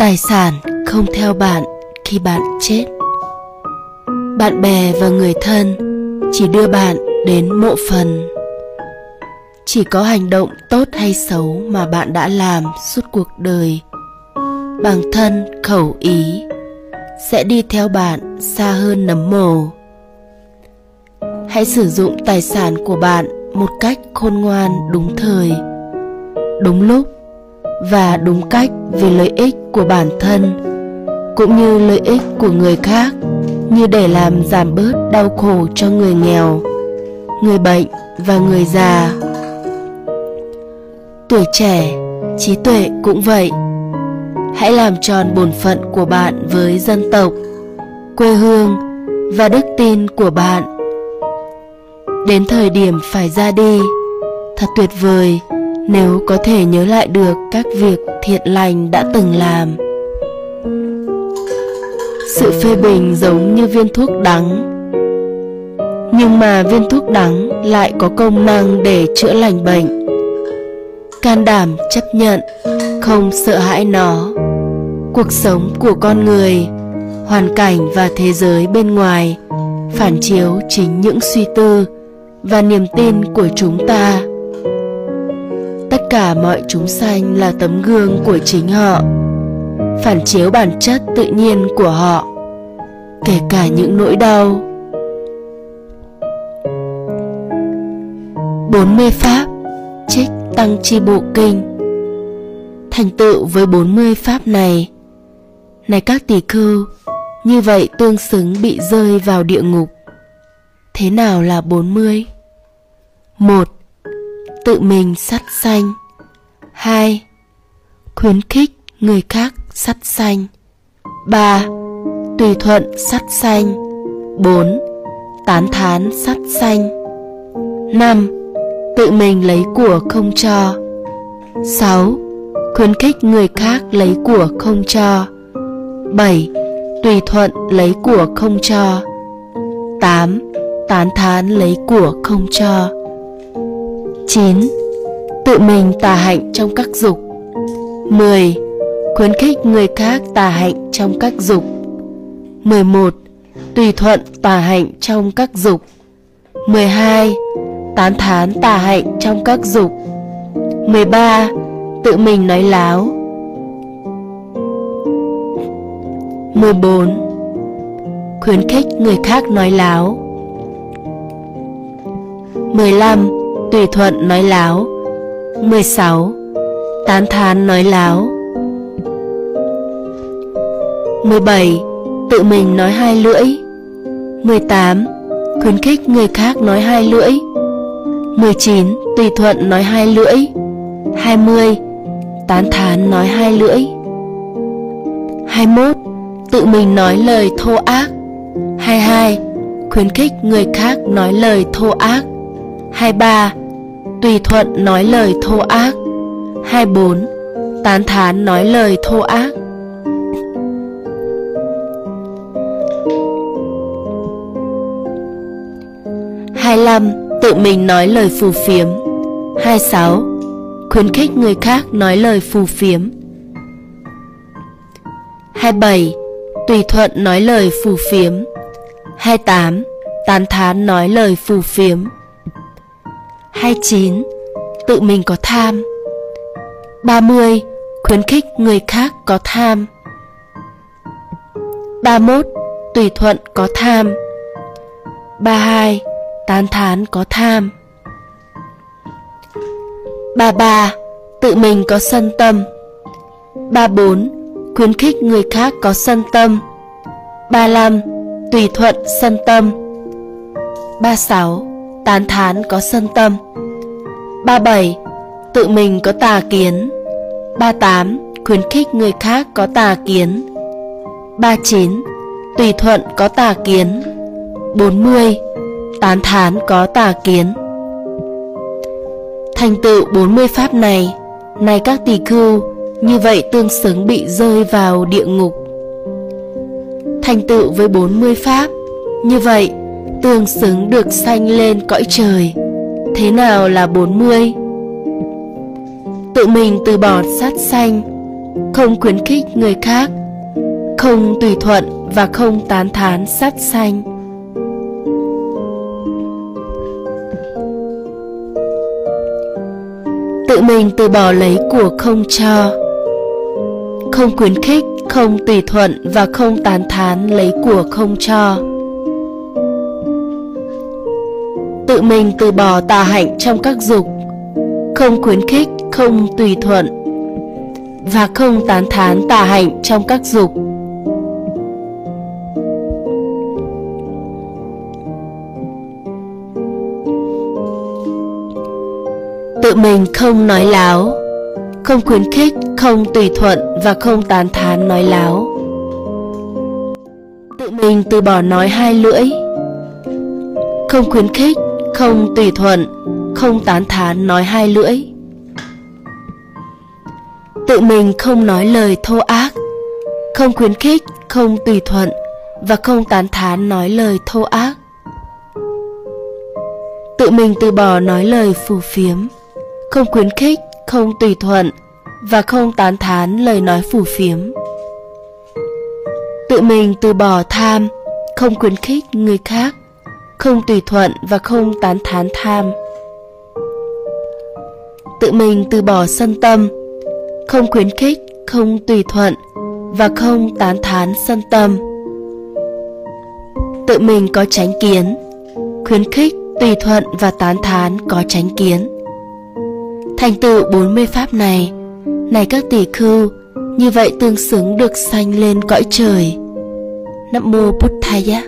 tài sản không theo bạn khi bạn chết. Bạn bè và người thân chỉ đưa bạn đến mộ phần. Chỉ có hành động tốt hay xấu mà bạn đã làm suốt cuộc đời. Bằng thân khẩu ý sẽ đi theo bạn xa hơn nấm mồ. Hãy sử dụng tài sản của bạn một cách khôn ngoan đúng thời, đúng lúc và đúng cách vì lợi ích của bản thân, cũng như lợi ích của người khác, như để làm giảm bớt đau khổ cho người nghèo, người bệnh và người già. Tuổi trẻ, trí tuệ cũng vậy. Hãy làm tròn bổn phận của bạn với dân tộc, quê hương và đức tin của bạn. Đến thời điểm phải ra đi, thật tuyệt vời nếu có thể nhớ lại được các việc thiện lành đã từng làm, sự phê bình giống như viên thuốc đắng. Nhưng mà viên thuốc đắng lại có công năng để chữa lành bệnh. Can đảm chấp nhận, không sợ hãi nó. Cuộc sống của con người, hoàn cảnh và thế giới bên ngoài phản chiếu chính những suy tư và niềm tin của chúng ta cả mọi chúng sanh là tấm gương của chính họ, phản chiếu bản chất tự nhiên của họ, kể cả những nỗi đau 40 pháp trích tăng chi bộ kinh thành tựu với 40 pháp này này các tỳ khưu, như vậy tương xứng bị rơi vào địa ngục thế nào là 40? 1. Tự mình sát sanh 2. Khuyến khích người khác sắt xanh 3. Tùy thuận sắt xanh 4. Tán thán sắt xanh 5. Tự mình lấy của không cho 6. Khuyến khích người khác lấy của không cho 7. Tùy thuận lấy của không cho 8. Tán thán lấy của không cho 9. Tự mình tà hạnh trong các dục 10. Khuyến khích người khác tà hạnh trong các dục 11. Tùy thuận tà hạnh trong các dục 12. Tán thán tà hạnh trong các dục 13. Tự mình nói láo 14. Khuyến khích người khác nói láo 15 tùy thuận nói láo 16. Tán thán nói láo 17. Tự mình nói hai lưỡi 18. Khuyến khích người khác nói hai lưỡi 19. Tùy thuận nói hai lưỡi 20. Tán thán nói hai lưỡi 21. Tự mình nói lời thô ác 22. Khuyến khích người khác nói lời thô ác 23 tùy thuận nói lời thô ác. 24. Tán thán nói lời thô ác. Hai lăm, tự mình nói lời phù phiếm. Hai sáu, khuyến khích người khác nói lời phù phiếm. Hai bảy, tùy thuận nói lời phù phiếm. Hai tám, tán thán nói lời phù phiếm. 29. Tự mình có tham 30. Khuyến khích người khác có tham 31. Tùy thuận có tham 32. Tán thán có tham 33. Tự mình có sân tâm 34. Khuyến khích người khác có sân tâm 35. Tùy thuận sân tâm 36 tán thán có sân tâm 37. Tự mình có tà kiến 38. Khuyến khích người khác có tà kiến 39. Tùy thuận có tà kiến 40. Tán thán có tà kiến Thành tựu 40 pháp này Này các tỳ khưu Như vậy tương xứng bị rơi vào địa ngục Thành tựu với 40 pháp, Như vậy tương xứng được sanh lên cõi trời. Thế nào là 40 tự mình từ bỏ sát sanh, không khuyến khích người khác, không tùy thuận và không tán thán sát sanh. Tự mình từ bỏ lấy của không cho, không khuyến khích, không tùy thuận và không tán thán lấy của không cho. Tự mình từ bỏ tà hạnh trong các dục, không khuyến khích, không tùy thuận, và không tán thán tà hạnh trong các dục. Tự mình không nói láo, không khuyến khích, không tùy thuận và không tán thán nói láo. Tự mình từ bỏ nói hai lưỡi, không khuyến khích không tùy thuận, không tán thán nói hai lưỡi. Tự mình không nói lời thô ác, không khuyến khích, không tùy thuận và không tán thán nói lời thô ác. Tự mình từ bỏ nói lời phù phiếm, không khuyến khích, không tùy thuận và không tán thán lời nói phù phiếm. Tự mình từ bỏ tham, không khuyến khích người khác không tùy thuận và không tán thán tham. Tự mình từ bỏ sân tâm, không khuyến khích, không tùy thuận và không tán thán sân tâm. Tự mình có tránh kiến, khuyến khích, tùy thuận và tán thán có tránh kiến. Thành tựu 40 pháp này này các tỷ khưu, như vậy tương xứng được sanh lên cõi trời. Nam mô Bụt Thaya